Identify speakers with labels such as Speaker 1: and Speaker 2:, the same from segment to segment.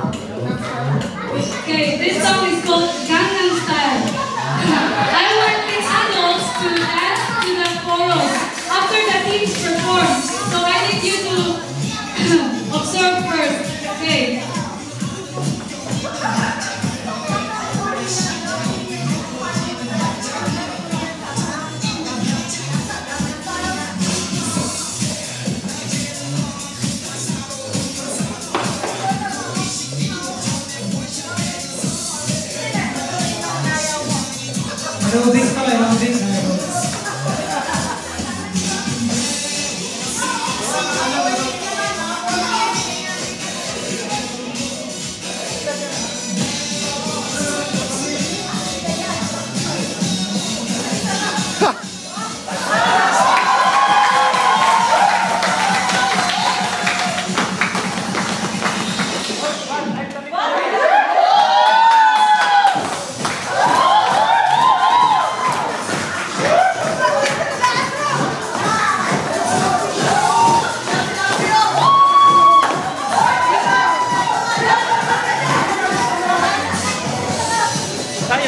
Speaker 1: Okay, this song is called Gangnam Style. I want these adults to dance to the chorus after the teens perform.
Speaker 2: Eu não
Speaker 3: tenho que falar, não tenho que falar.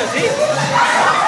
Speaker 3: assim?